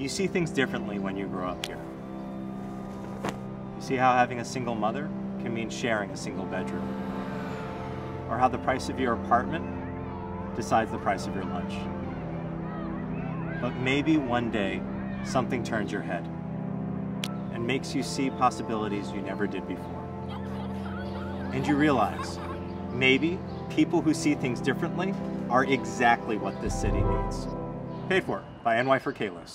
You see things differently when you grow up here. You see how having a single mother can mean sharing a single bedroom, or how the price of your apartment decides the price of your lunch. But maybe one day something turns your head and makes you see possibilities you never did before. And you realize maybe people who see things differently are exactly what this city needs. Paid for by NY for Kallos.